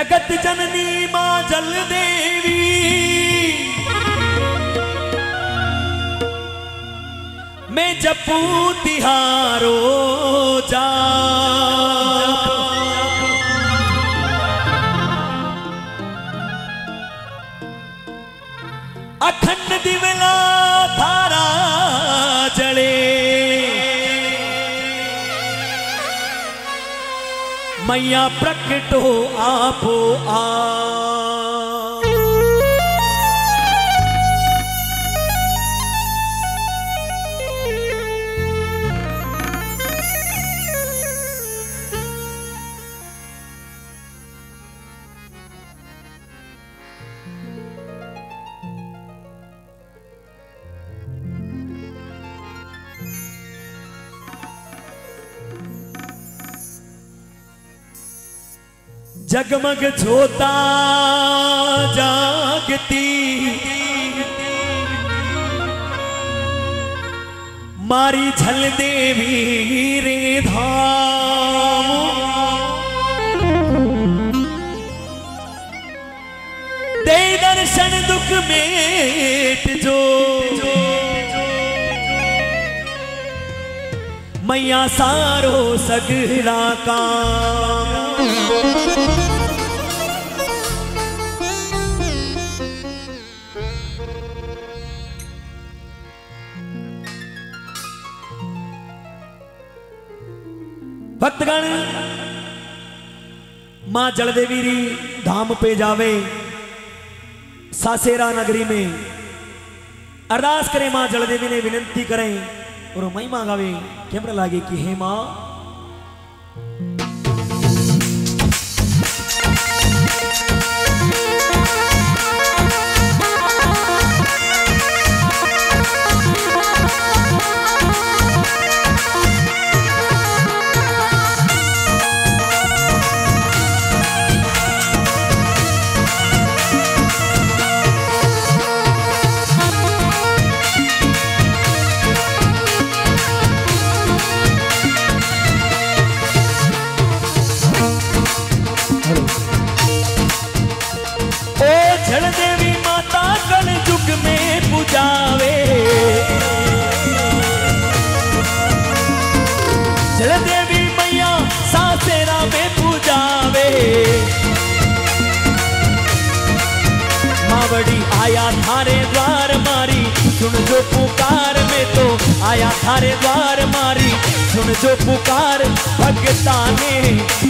जगत जननी माँ जल देवी। मैं जपू तिहारो जा। अखंड दिवला थारा जले। मैया प्रकट हो आपो are. जगमग छोता जागती। मारी झल देवी रे धाम। दे दर्शन दुख मेट जो। मैया सारो सगला काम। भक्तगण, माँ जलदेवी री धाम पे जावे, सासेरा नगरी में अरदास करें माँ जलदेवी ने विनती करें, और महिमा गावे, कैमरा लागे कि हे माँ थारे द्वार मारी। सुन जो पुकार में तो आया थारे द्वार मारी। सुन जो पुकार भगताने,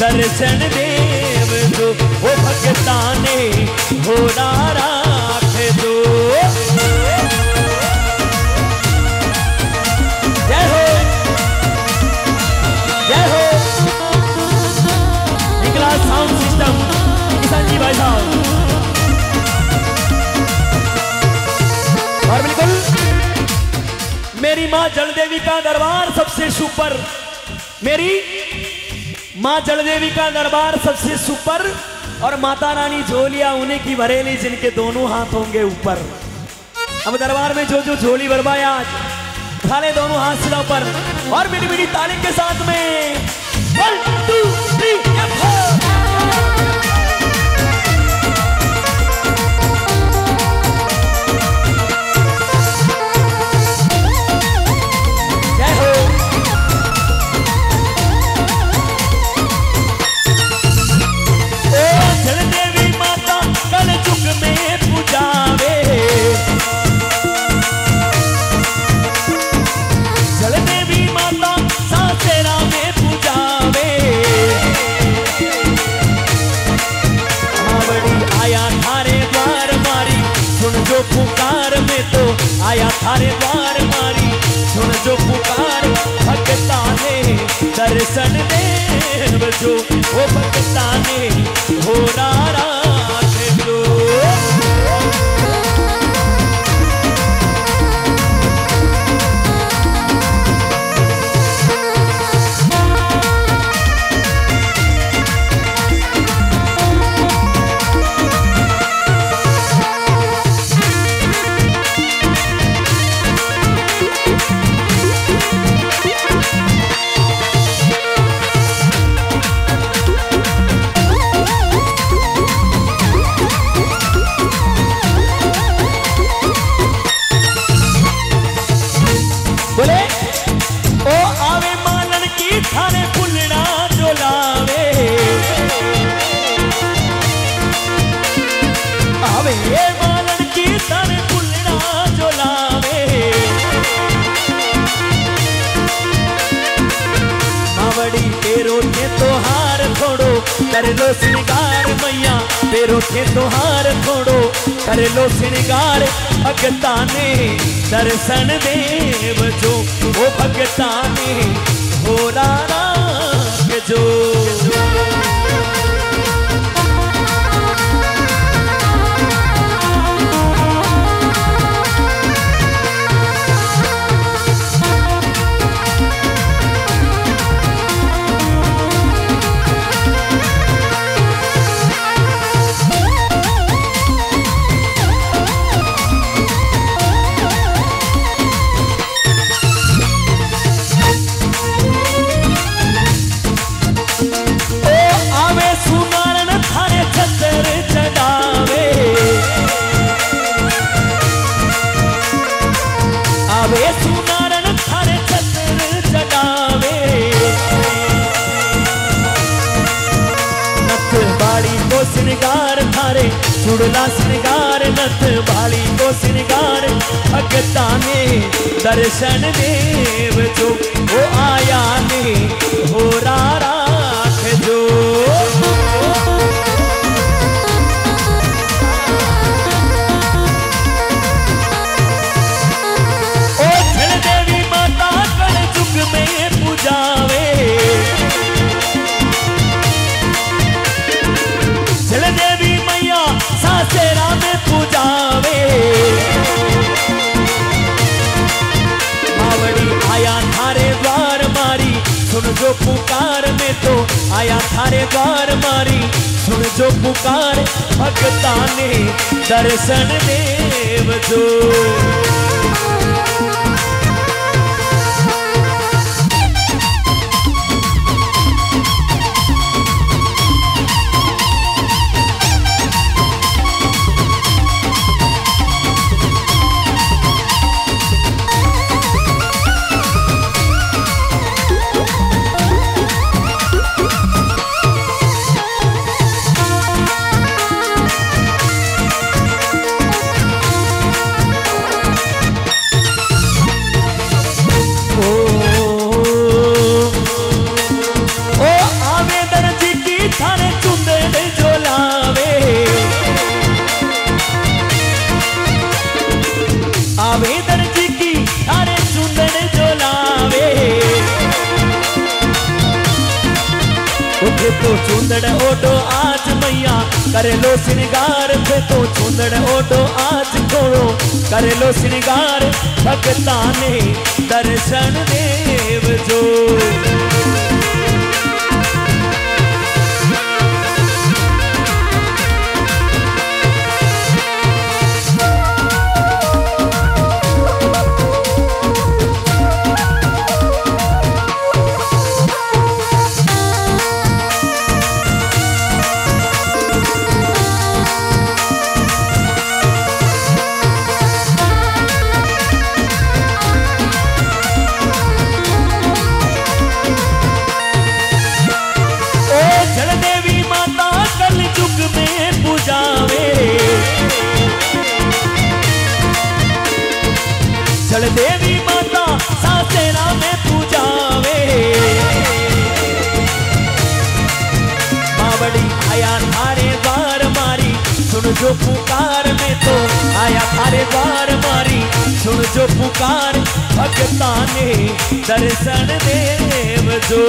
दर्शन देव जो, वो भगताने। हो राख मेरी माँ जलदेवी का दरबार सबसे सुपर। मेरी माँ जलदेवी का दरबार सबसे सुपर और माता रानी झोलिया उन्हीं की भरेली जिनके दोनों हाथ होंगे ऊपर। अब दरबार में जो जो झोली भरवाया आज खाले दोनों हाथ सिला ऊपर और मेरी मेरी ताली के साथ में। वन टू थ्री मावड़ी आया थारे द्वार मारी, सुन जो पुकार में तो। आया थारे द्वार मारी, सुन जो पुकार भगता ने दर्शन देव जो, वो भगता ने हो राख तेरो के तोहार थोड़ो कर लो श्रृंगार मैया। तेरो के तोहार थोड़ो कर लो श्रृंगार भगताने दर्शन देव जो, वो भगताने हो रारा जो। को श्रृंगार थारे, सुड़ला सिंगार नथ बाली को श्रृंगार भगताने दर्शन देव जो, वो आया ने, हो राख जो। आया थारे गार मारी। सुन जो पुकार भगता ने दर्शन देव जो। चुंदड़ ओडो आज मैया, करे लो श्रृंगार थे तो चूंदड़ ओडो आज कोड़ो करे लो श्रृंगार भगता ने दर्शन देव जो। जो पुकार में तो आया थारे बार मारी सुन जो पुकार भगता ने दर्शन देव जो।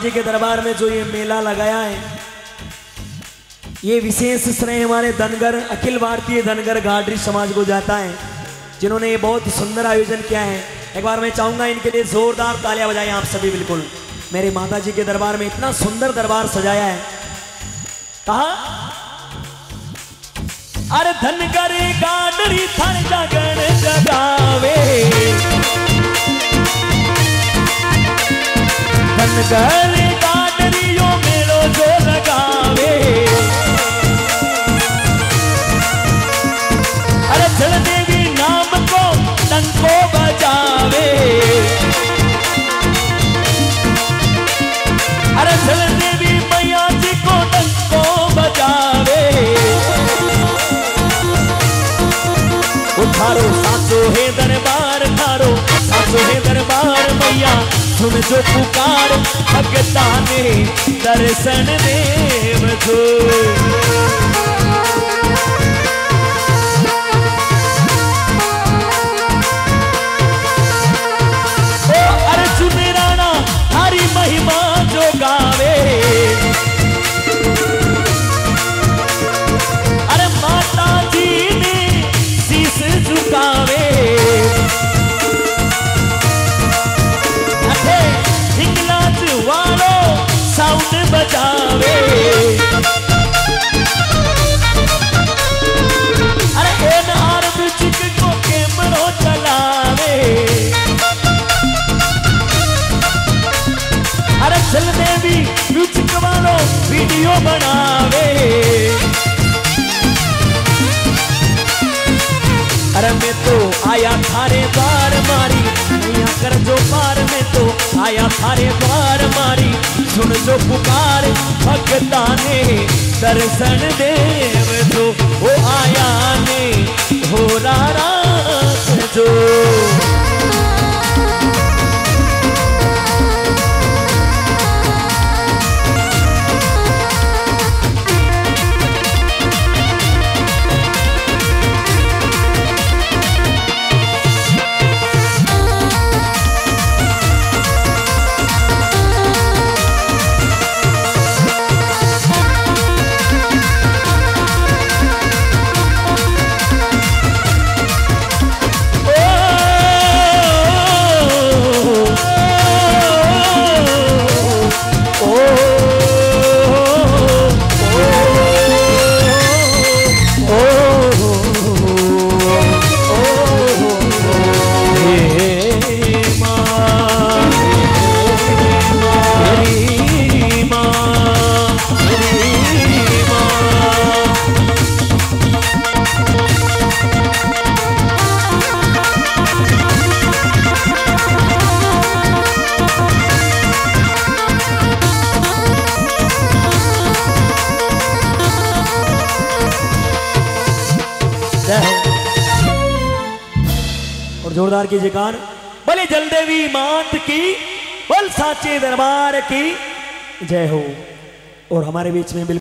आज जो ये माता जी के दरबार में जो ये मेला लगाया है, ये विशेष श्रेय हमारे धनगर, अखिल भारतीय धनगर गाडरी समाज को जाता है, जिन्होंने ये बहुत सुंदर आयोजन किया है। एक बार मैं चाहूँगा इनके लिए जोरदार तालियाँ बजाएँ आप सभी बिल्कुल। मेरे माता जी के दरबार में इतना सुंदर दरबार सजाया है। कहा? अरे धनगर गाडरी थन जगन जगावे। धनगर सासो है दरबार थारो, सासो है दरबार मैया, सुन जो पुकार भगता ने दर्शन देव जो। वीडियो बनावे। अरे मैं तो आया थारे बार मारी। नैया कर जो पार, में तो आया थारे बार मारी। सुन जो पुकार भगता ने दर्शन देव जो, वो आया ने। हो रात जो जोरदार की जयकार बोले जलदेवी मात की बल साचे दरबार की। जय हो। और हमारे बीच में बिल्कुल